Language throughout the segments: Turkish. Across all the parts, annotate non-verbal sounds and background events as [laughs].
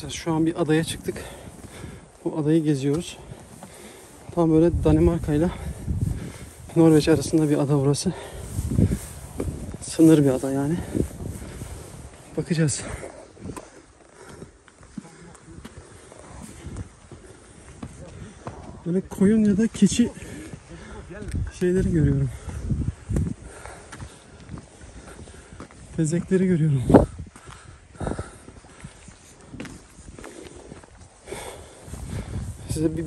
arkadaşlar şu an bir adaya çıktık. Bu adayı geziyoruz. Tam böyle Danimarka ile Norveç arasında bir ada burası. Sınır bir ada yani. Bakacağız. Böyle koyun ya da keçi şeyleri görüyorum. Tezekleri görüyorum.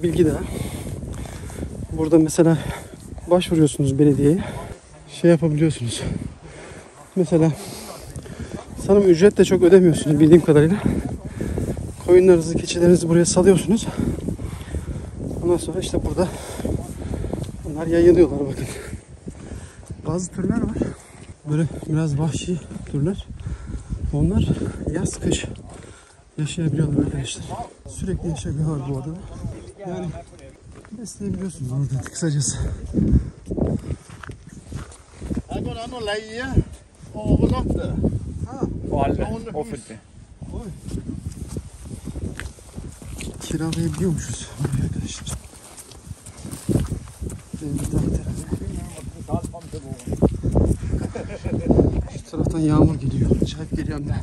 Bilgi daha. Burada mesela başvuruyorsunuz belediyeye. Şey yapabiliyorsunuz. Mesela sanırım ücret de çok ödemiyorsunuz bildiğim kadarıyla. Koyunlarınızı, keçilerinizi buraya salıyorsunuz. Ondan sonra işte burada bunlar yayılıyorlar bakın. Bazı türler var. Böyle biraz vahşi türler. Onlar yaz kış yaşayabiliyorlar arkadaşlar. Sürekli yaşayabiliyorlar bu adada. Yani besleyebiliyorsunuz orada kısacası. Her går an å leie overnatte. For alle offentlig. Kiralayabiliyormuşuz arkadaşlar. Şu taraftan yağmur geliyor. Acayip geliyor hem de.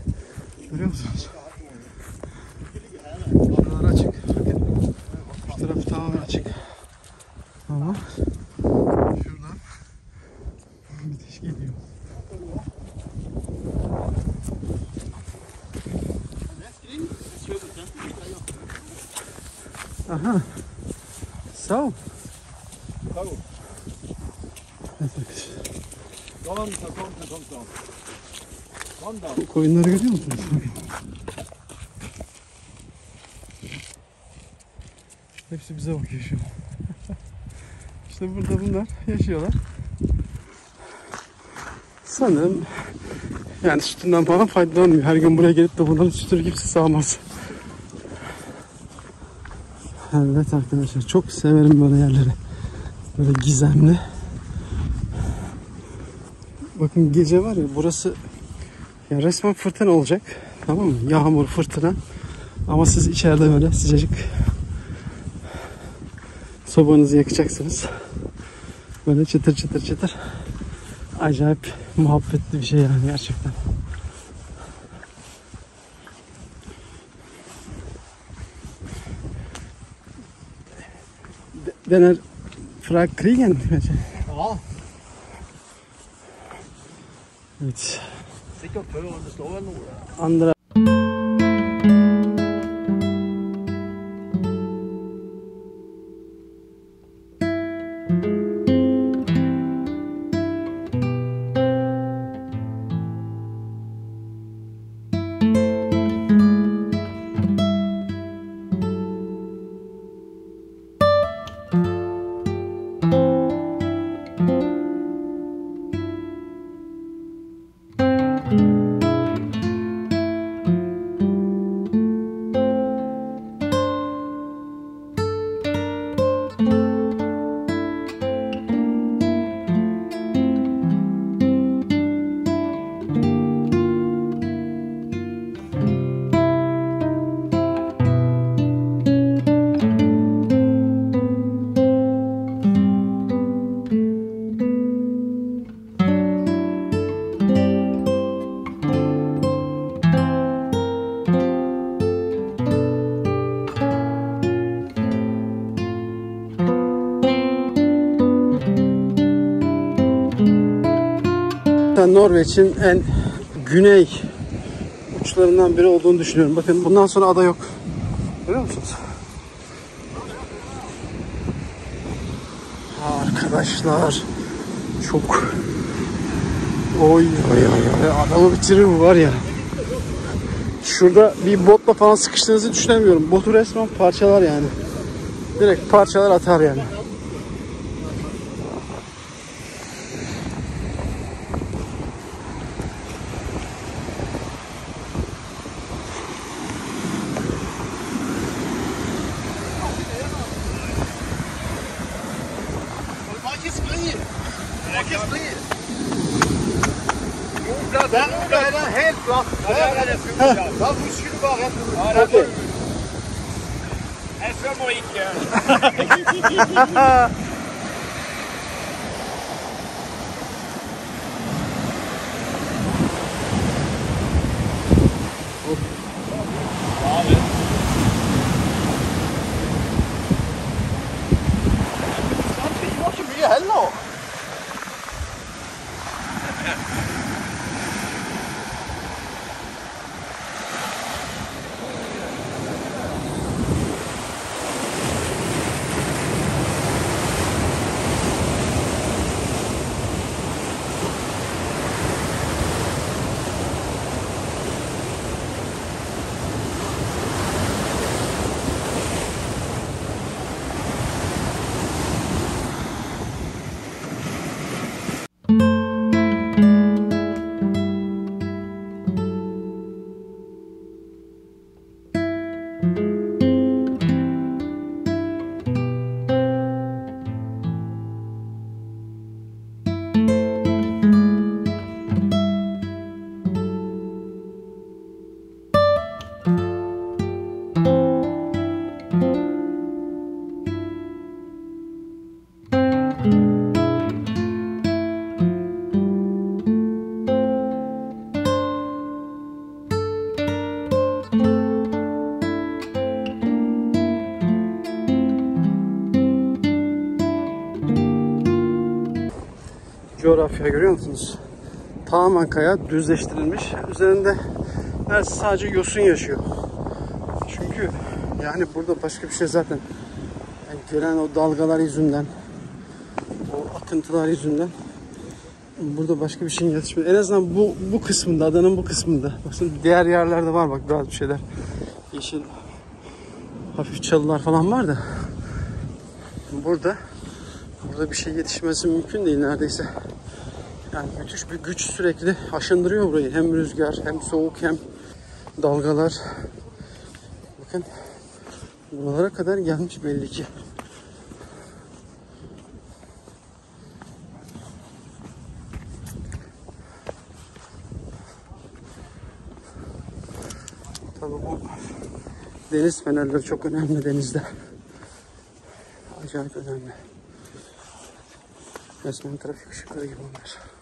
Görüyor musunuz? Buralar açık. Bakın. Şu taraf tamamen açık. Ama şuradan müthiş geliyor. Aha. Sağ Go. Evet arkadaşlar. Kom, så kom, så kom, så. Kom da. Koyunları görüyor musunuz? Hepsi bize bakıyor şu an. [laughs] işte burada bunlar yaşıyorlar. Sanırım yani sütünden falan faydalanmıyor. Her gün buraya gelip de bunların sütünü kimse sağmaz. Evet arkadaşlar çok severim böyle yerleri. Böyle gizemli. Bakın gece var ya burası ya resmen fırtına olacak. Tamam mı? Yağmur, fırtına. Ama siz içeride böyle sıcacık sobanızı yakacaksınız. Böyle çıtır çıtır çıtır. Acayip muhabbetli bir şey yani gerçekten. De- Den är fra krigen kanske? Ja, sikkert før det står vel noe. Andra Norveç'in en güney uçlarından biri olduğunu düşünüyorum. Bakın bundan sonra ada yok. Görüyor musunuz? Arkadaşlar çok oy oy oy adamı bitirir bu var ya. Şurada bir botla falan sıkıştığınızı düşünemiyorum. Botu resmen parçalar yani. Direkt parçalar atar yani. Yes, please. Şunu Heller! Coğrafya görüyor musunuz? Tamamen kaya düzleştirilmiş. Üzerinde her sadece yosun yaşıyor. Çünkü yani burada başka bir şey zaten yani gelen o dalgalar yüzünden o akıntılar yüzünden burada başka bir şeyin yetişmiyor. En azından bu bu kısmında, adanın bu kısmında. Bakın diğer yerlerde var bak daha bir şeyler. Yeşil hafif çalılar falan var da burada burada bir şey yetişmesi mümkün değil neredeyse. Yani müthiş bir güç sürekli aşındırıyor burayı. Hem rüzgar, hem soğuk, hem dalgalar. Bakın buralara kadar gelmiş belli ki. Tabii bu deniz fenerleri çok önemli denizde. Acayip önemli. Resmen trafik ışıkları gibi onlar.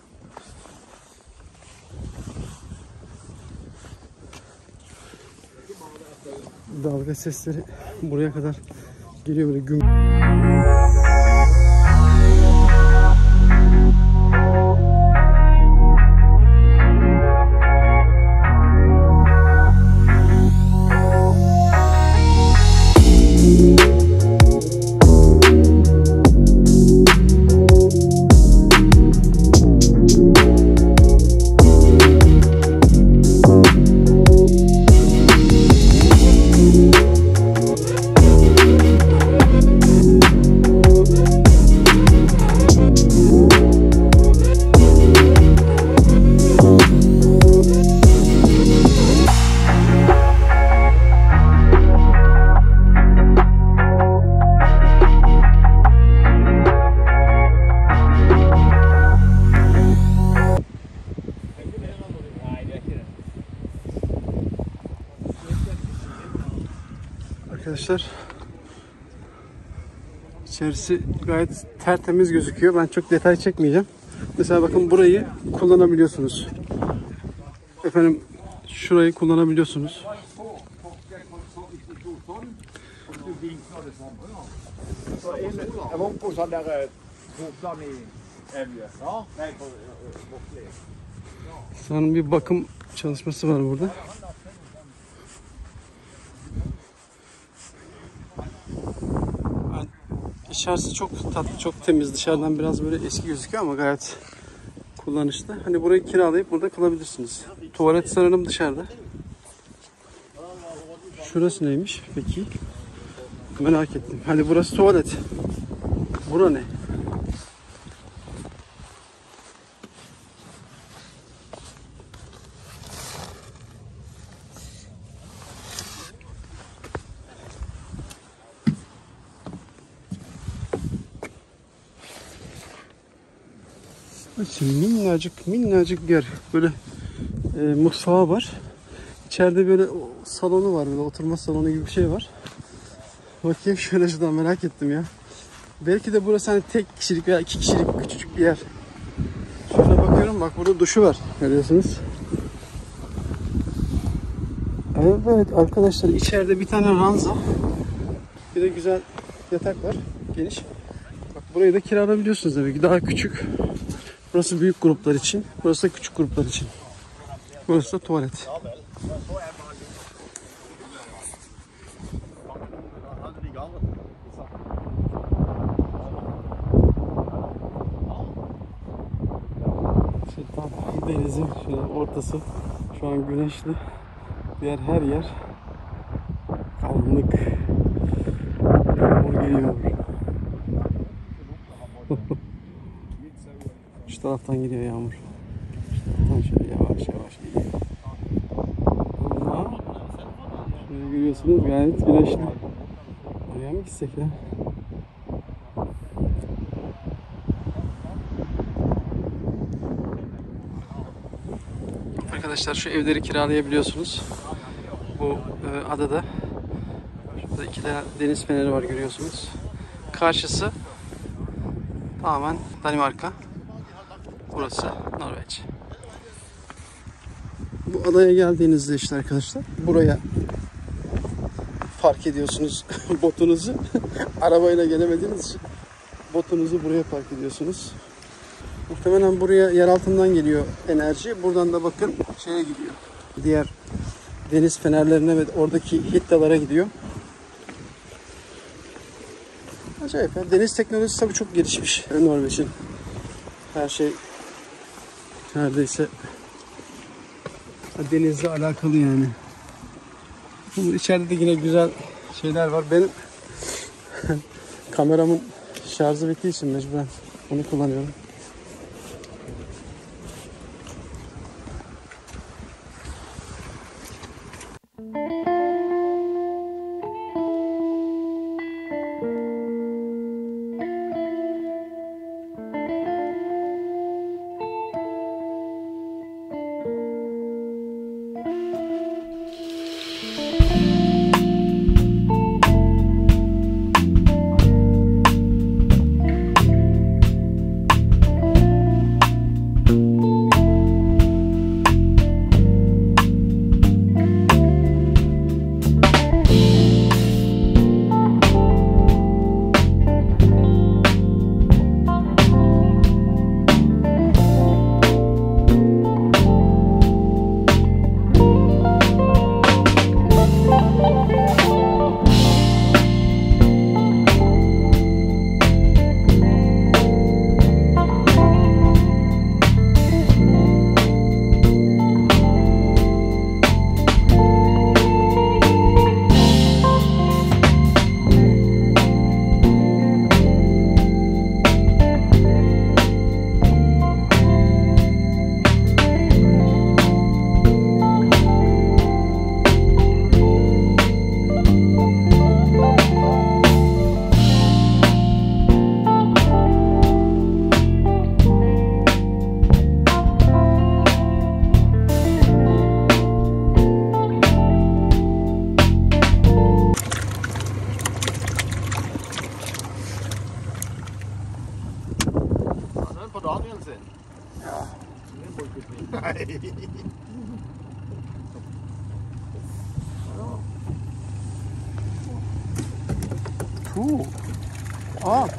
Dalga sesleri buraya kadar geliyor böyle güm. Arkadaşlar içerisi gayet tertemiz gözüküyor. Ben çok detay çekmeyeceğim. Mesela bakın burayı kullanabiliyorsunuz. Efendim şurayı kullanabiliyorsunuz. Sanırım bir bakım çalışması var burada. İçerisi çok tatlı, çok temiz. Dışarıdan biraz böyle eski gözüküyor ama gayet kullanışlı. Hani burayı kiralayıp burada kalabilirsiniz. Tuvalet sanırım dışarıda. Şurası neymiş peki? Merak ettim. Hadi burası tuvalet. Bura ne? Bakın minnacık minnacık yer. Böyle e, mutfağı var. İçeride böyle salonu var böyle oturma salonu gibi bir şey var. Bakayım [laughs] şöyle şuradan merak ettim ya. Belki de burası hani tek kişilik veya iki kişilik küçücük bir yer. Şöyle bakıyorum bak burada duşu var görüyorsunuz. Evet arkadaşlar içeride bir tane ranza. Bir de güzel yatak var. Geniş. Bak burayı da kiralayabiliyorsunuz demek ki. Daha küçük. Burası büyük gruplar için. Burası da küçük gruplar için. Burası da tuvalet. Şu tam denizin şöyle ortası. Şu an güneşli. Diğer her yer karanlık. Yağmur geliyor. Şu taraftan gidiyor yağmur. Şu taraftan şöyle yavaş yavaş geliyor. Ama görüyorsunuz gayet güneşli. Oraya mı gitsek ya? Arkadaşlar şu evleri kiralayabiliyorsunuz. Bu e, adada. Şurada iki tane deniz feneri var görüyorsunuz. Karşısı tamamen Danimarka. Burası Norveç. Bu adaya geldiğinizde işte arkadaşlar buraya park ediyorsunuz [laughs] botunuzu. [laughs] Arabayla gelemediğiniz için botunuzu buraya park ediyorsunuz. Muhtemelen buraya yer altından geliyor enerji. Buradan da bakın şeye gidiyor. Diğer deniz fenerlerine ve oradaki hittalara gidiyor. Acayip. Deniz teknolojisi tabii çok gelişmiş Norveç'in. Her şey neredeyse denizle alakalı yani. Bu içeride de yine güzel şeyler var. Benim [laughs] kameramın şarjı bittiği için mecburen onu kullanıyorum.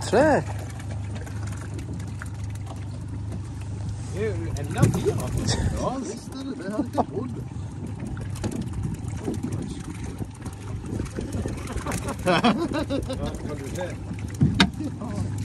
Svär! [laughs] Elda? [laughs] [laughs] Ja visst är det det. Han kan bodd. Vad du?